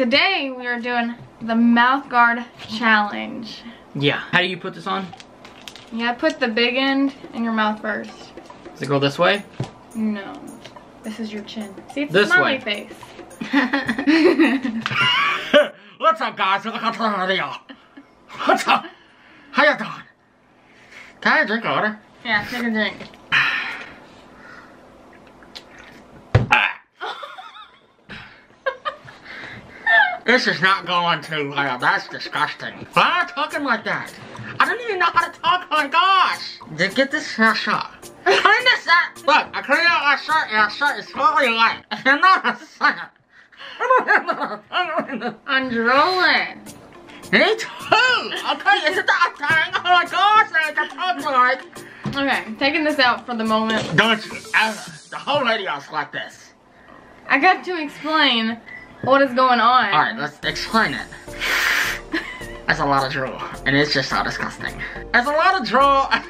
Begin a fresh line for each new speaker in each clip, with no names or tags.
today we are doing the mouth guard challenge.
Yeah. How do you put this on?
You gotta put the big end in your mouth first.
Does it go this way?
No. This is your chin. See, it's
This
a smiley
way.
face.
What's up, guys? Welcome to the video. What's up? How you doing? Can I drink water?
yeah, take a drink.
This is not going too well. Uh, that's disgusting. Why am I talking like that? I don't even know how to talk. Oh my gosh. Did get this hair shot. Clean this up. Look, I cleaned out my shirt and my shirt is totally white. And not a second.
I'm drooling.
Me too. Okay, is it that thing? Oh my gosh, I can talk like.
Okay, taking this out for the moment.
Don't you ever. The whole radio's like this.
I got to explain what is going on.
Alright, let's explain it. That's a lot of drool, and it's just so disgusting. That's a lot of drool. I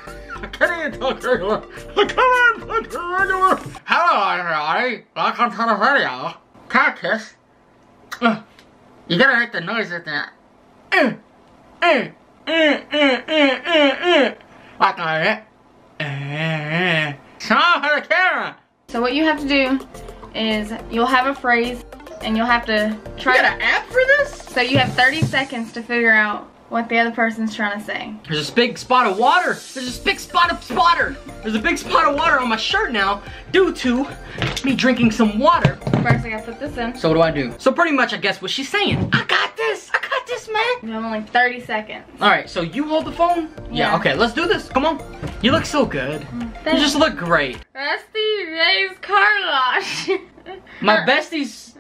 can't even talk regular. I can't even talk regular. Hello, everybody. Welcome to the video. Cactus. Uh, you gotta make the noise with that. Uh, uh, uh, uh, uh, uh, uh. Like that. Smile for the camera.
So what you have to do is you'll have a phrase and you'll have to try
You got an app for this?
So you have 30 seconds to figure out what the other person's trying to say.
There's this big spot of water. There's this big spot of water. There's a big spot of water on my shirt now due to me drinking some water.
First I gotta put this in.
So what do I do? So pretty much I guess what she's saying. I got this. I got this, man.
You have only 30 seconds.
All right, so you hold the phone?
Yeah.
okay, let's do this. Come on. You look so good. You just look great.
Rusty Ray's car wash.
My bestie's
Rusty,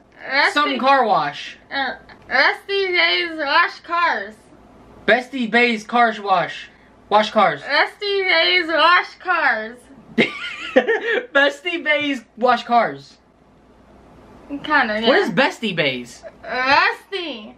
something car wash.
Uh, Rusty Ray's wash cars.
Bestie Bay's cars wash. Wash cars.
Rusty Ray's wash cars.
Bestie Bay's wash cars.
Kinda, yeah.
What is Bestie Bay's?
Rusty?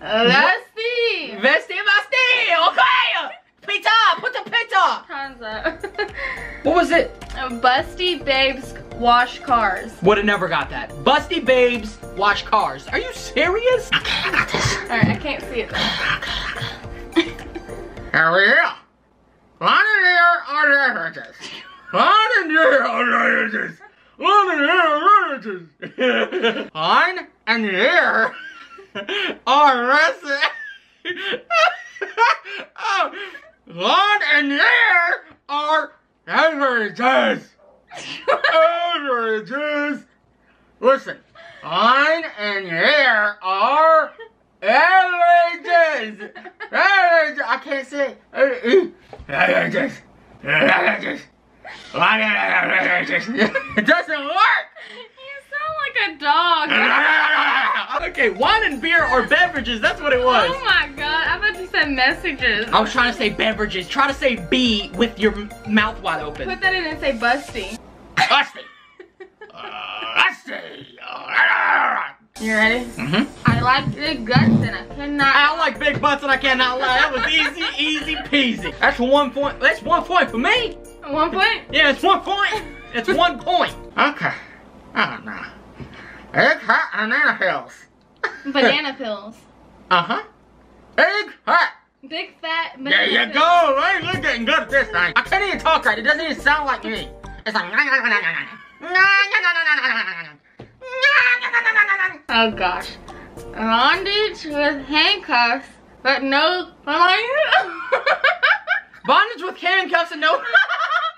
Rusty!
Bestie Bestie! Okay! Pizza! Put the pizza!
Hansa.
What was it?
Busty Babes wash cars.
Would have never got that. Busty Babes wash cars. Are you serious? Okay, I got this.
Alright, I can't see it.
Here we go. One in here are beverages. One in here are beverages. One in here are beverages. One in here are recipes. oh, one in here are beverages. Beverages. Listen, one and here are beverages. Beverages. I can't say. it. Beverages. Beverages. It doesn't work.
You sound like a dog.
okay, wine and beer are beverages. That's what it was.
Oh my god, I thought you said messages.
I was trying to say beverages. Try to say B with your mouth wide open.
Put that in and say busty.
Rusty. Uh, Rusty.
You ready?
Mm-hmm.
I like big guts and I cannot.
I don't like big butts and I cannot lie. That was easy, easy peasy. That's one point. That's one point for me.
One point?
Yeah, it's one point. It's one point. Okay. Oh no. Egg hot banana pills.
Banana pills.
Uh huh. Egg hot.
Big fat banana
There you
pills.
go. Right, you're getting good at this thing. I can't even talk right. It doesn't even sound like me. It's like.
Oh gosh. Bondage with handcuffs, but no.
Bondage with handcuffs and no.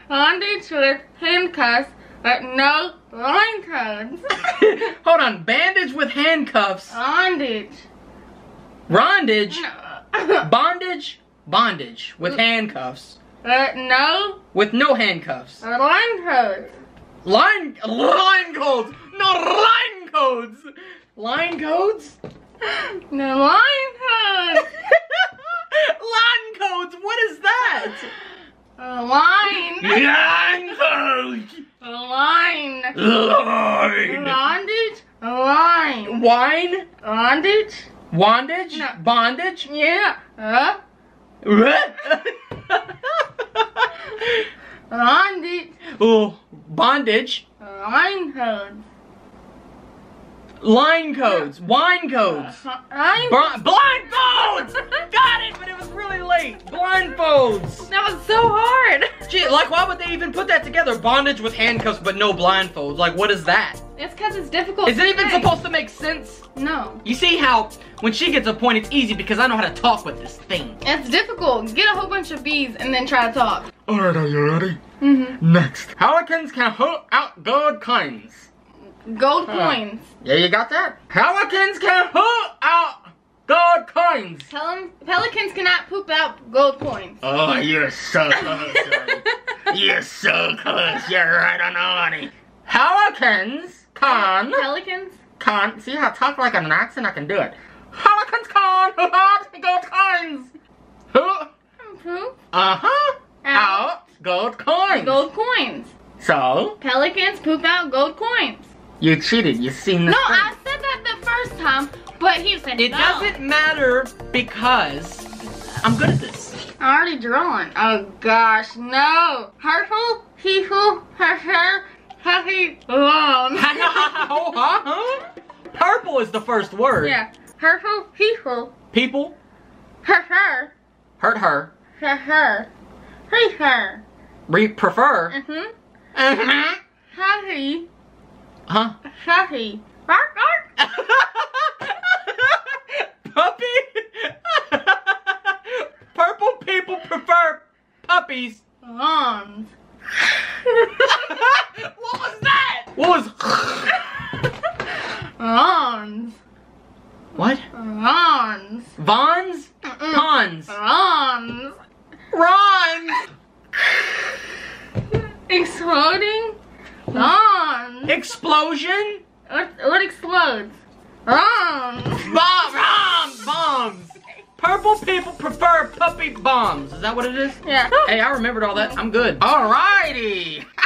Bondage with handcuffs, but no line codes.
Hold on. Bandage with handcuffs.
Bondage.
Rondage. Bondage. Bondage with handcuffs.
but no
With no handcuffs.
line codes.
Line line codes. No line codes. Line codes.
No line codes.
line codes. What is that?
A line.
Line codes.
A line.
Line.
Bondage. A line.
Wine.
Bondage.
Wandage.
No.
Bondage.
Yeah. Uh,
What?
bondage.
Uh, oh, bondage.
Line codes.
Line codes, wine codes.
Uh, I'm
Bri- blindfolds! Got it, but it was really late. Blindfolds.
That was so hard.
Gee, like why would they even put that together? Bondage with handcuffs but no blindfolds. Like what is that?
It's because it's difficult.
Is
to
it even
say.
supposed to make sense?
No.
You see how when she gets a point, it's easy because I know how to talk with this thing.
It's difficult. Get a whole bunch of bees and then try to talk.
Alright, are you ready?
Mm-hmm.
Next. Pelicans can hook out gold coins.
Gold
Huh.
coins.
Yeah, you got that? Pelicans can hook out gold coins.
Pel- pelicans cannot poop out gold coins.
Oh, you're so close. You're so close. You're right on the money. Pelicans can
Pelicans?
can see how I talk like an accent. I can do it. Pelicans can hook out gold coins. Hook
Poop
uh huh
out
out gold coins.
gold coins.
So
Pelicans poop out gold coins.
you cheated. You seen the
No,
thing.
I said that the first time, but he said
It
no.
doesn't matter because I'm good at this.
I already drawn. Oh gosh, no. Purple, people, her hair, happy, long.
Purple is the first word.
yeah. Purple, people,
People
Hurt her
hurt her.
her hair, her hair.
Re prefer.
Mm-hmm.
Uh-huh.
Happy,
Huh?
happy. Bark, bark.
Puppy? Purple people prefer puppies.
Lawns.
what was that? What was
Lawns.
What?
Rons.
Vons?
Mm-mm.
Cons.
Lawns.
Ron.
Exploding? Lawns.
Explosion?
What, what explodes? Lawns.
Bomb. Bomb. Bombs. Purple people prefer puppy bombs. Is that what it is?
Yeah.
Hey, I remembered all that. I'm good.
Alrighty.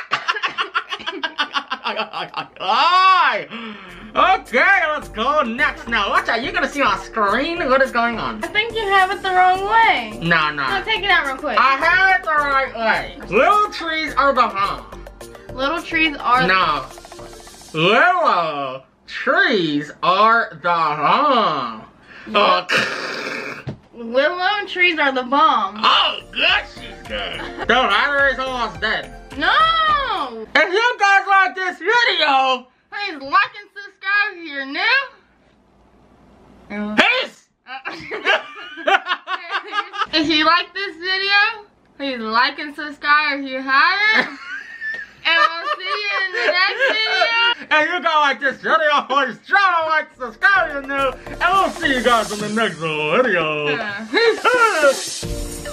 Okay, let's go next. Now, watch out. You're gonna see on screen what is going on.
I think you have it the wrong way.
No,
No,
no.
take it out real quick.
I have it the right way. Little trees are the home.
Little trees are.
No. Little trees are the home. Oh,
Willow trees are the bomb.
oh good, she's good. The battery's almost dead.
No!
If you guys like this video,
Please like and subscribe if you're new.
peace!
Uh, if you like this video, please like and subscribe if you haven't. and we'll see you in the next video.
And you guys like this video, please try to like, subscribe if you're new, and we'll see you guys in the next video.
Uh.
Peace!